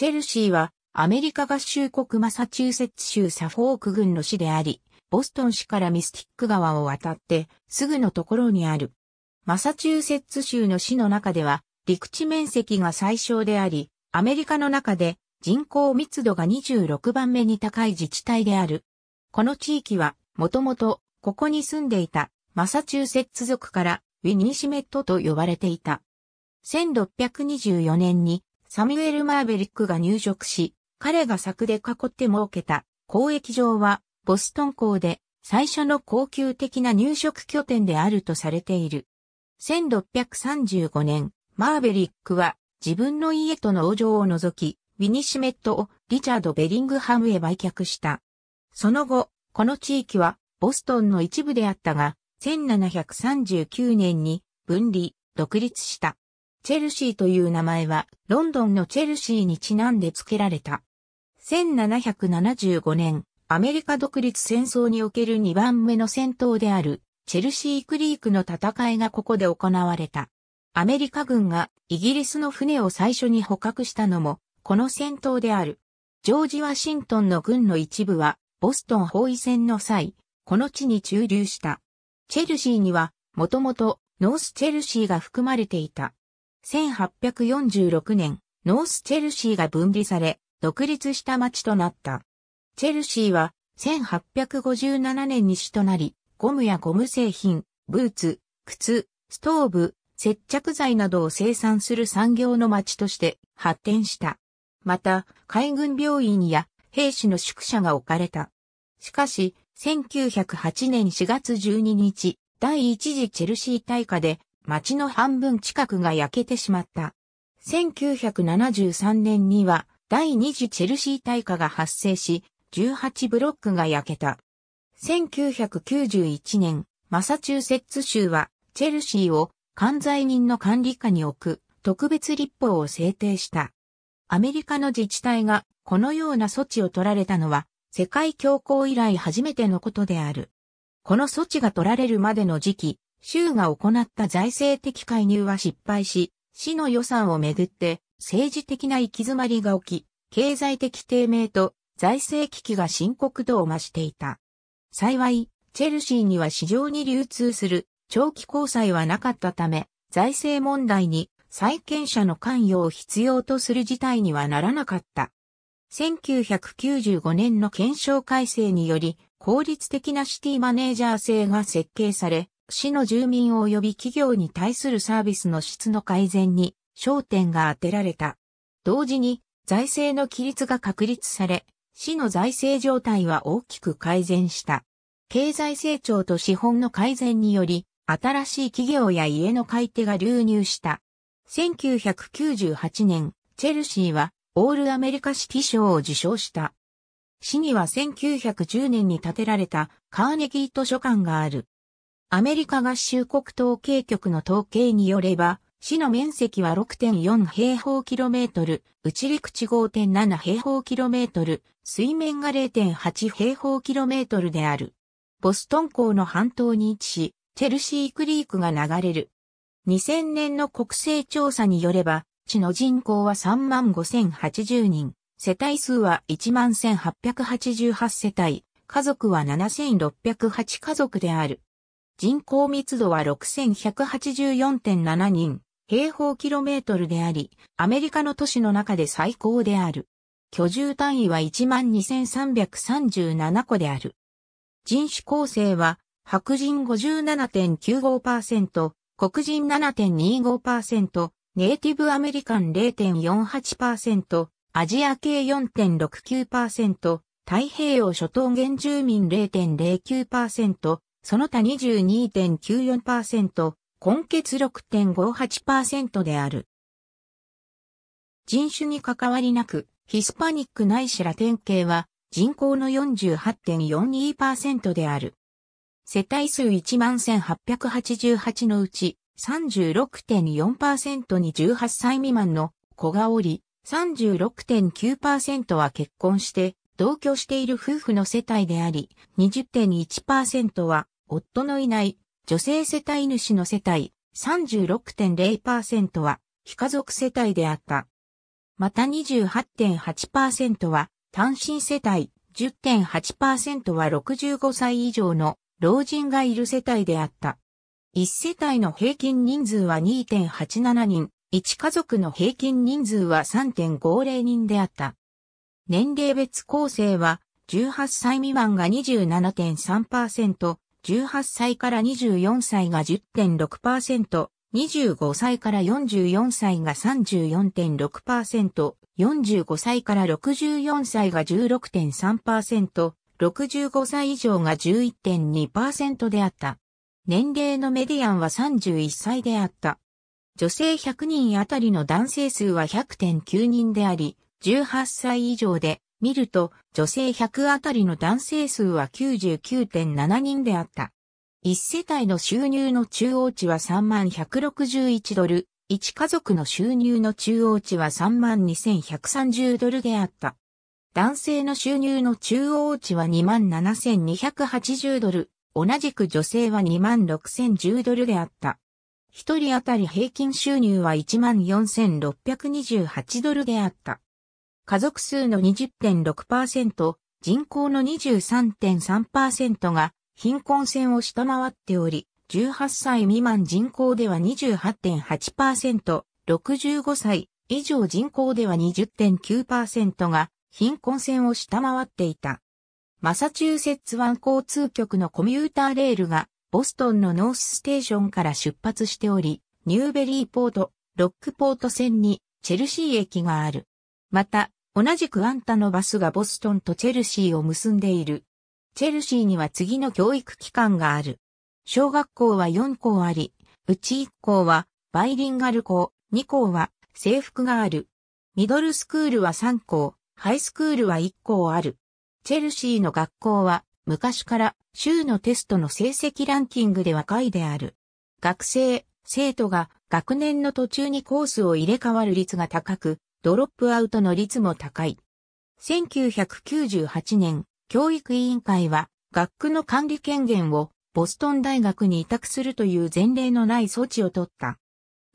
チェルシーはアメリカ合衆国マサチューセッツ州サフォーク郡の市であり、ボストン市からミスティック川を渡ってすぐのところにある。マサチューセッツ州の市の中では陸地面積が最小であり、アメリカの中で人口密度が26番目に高い自治体である。この地域はもともとここに住んでいたマサチューセッツ族からウィニーシメットと呼ばれていた。1624年にサミュエル・マーベリックが入植し、彼が柵で囲って設けた交易場はボストン港で最初の高級的な入植拠点であるとされている。1635年、マーベリックは自分の家と農場を除き、ウィニシメットをリチャード・ベリングハムへ売却した。その後、この地域はボストンの一部であったが、1739年に分離、独立した。チェルシーという名前はロンドンのチェルシーにちなんで付けられた。1775年、アメリカ独立戦争における2番目の戦闘であるチェルシークリークの戦いがここで行われた。アメリカ軍がイギリスの船を最初に捕獲したのもこの戦闘である。ジョージ・ワシントンの軍の一部はボストン包囲戦の際、この地に駐留した。チェルシーにはもともとノースチェルシーが含まれていた。1846年、ノースチェルシーが分離され、独立した町となった。チェルシーは1857年に市となり、ゴムやゴム製品、ブーツ、靴、ストーブ、接着剤などを生産する産業の町として発展した。また、海軍病院や兵士の宿舎が置かれた。しかし、1908年4月12日、第一次チェルシー大火で町の半分近くが焼けてしまった。1973年には第二次チェルシー大火が発生し、18ブロックが焼けた。1991年、マサチューセッツ州はチェルシーを管財人の管理下に置く特別立法を制定した。アメリカの自治体がこのような措置を取られたのは世界恐慌以来初めてのことである。この措置が取られるまでの時期、州が行った財政的介入は失敗し、市の予算をめぐって政治的な行き詰まりが起き、経済的低迷と財政危機が深刻度を増していた。幸い、チェルシーには市場に流通する長期交際はなかったため、財政問題に債権者の関与を必要とする事態にはならなかった。1995年の検証改正により、効率的なシティマネージャー制が設計され、市の住民及び企業に対するサービスの質の改善に焦点が当てられた。同時に財政の規律が確立され、市の財政状態は大きく改善した。経済成長と資本の改善により、新しい企業や家の買い手が流入した。1998年、チェルシーはオールアメリカシティ賞を受賞した。市には1910年に建てられたカーネギー図書館がある。アメリカ合衆国統計局の統計によれば、市の面積は6.4平方キロメートル、内陸地5.7平方キロメートル、水面が0.8平方キロメートルである。ボストン港の半島に位置し、チェルシークリークが流れる。2000年の国勢調査によれば、市の人口は3万5080人、世帯数は1万1888世帯、家族は7608家族である。人口密度は6184.7人、平方キロメートルであり、アメリカの都市の中で最高である。居住単位は12,337個である。人種構成は、白人57.95%、黒人7.25%、ネイティブアメリカン0.48%、アジア系4.69%、太平洋諸島原住民0.09%、その他22.94%、根血6.58%である。人種に関わりなく、ヒスパニックないしラテン系は人口の48.42%である。世帯数11,888のうち36.4%に18歳未満の子がおり、36.9%は結婚して同居している夫婦の世帯であり、20.1%は夫のいない女性世帯主の世帯、36.0%は非家族世帯であった。また28.8%は単身世帯、10.8%は65歳以上の老人がいる世帯であった。1世帯の平均人数は2.87人、1家族の平均人数は3.50人であった。年齢別構成は18歳未満が27.3%、18歳から24歳が10.6%、25歳から44歳が34.6%、45歳から64歳が16.3%、65歳以上が11.2%であった。年齢のメディアンは31歳であった。女性100人あたりの男性数は100.9人であり、18歳以上で見ると女性100あたりの男性数は99.7人であった。一世帯の収入の中央値は3161ドル、一家族の収入の中央値は32130ドルであった。男性の収入の中央値は27280ドル、同じく女性は26010ドルであった。一人当たり平均収入は14628ドルであった。家族数の20.6%、人口の23.3%が貧困線を下回っており、18歳未満人口では28.8%、65歳以上人口では20.9%が貧困線を下回っていた。マサチューセッツ湾交通局のコミューターレールがボストンのノースステーションから出発しており、ニューベリーポート、ロックポート線にチェルシー駅がある。また、同じくアンタのバスがボストンとチェルシーを結んでいる。チェルシーには次の教育機関がある。小学校は4校あり、うち1校はバイリンガル校、2校は制服がある。ミドルスクールは3校、ハイスクールは1校ある。チェルシーの学校は昔から州のテストの成績ランキングでは下位である。学生、生徒が学年の途中にコースを入れ替わる率が高く、ドロップアウトの率も高い。1998年、教育委員会は学区の管理権限をボストン大学に委託するという前例のない措置を取った。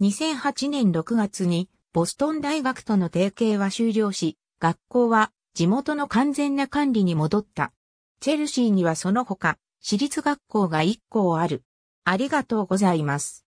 2008年6月にボストン大学との提携は終了し、学校は地元の完全な管理に戻った。チェルシーにはその他、私立学校が1校ある。ありがとうございます。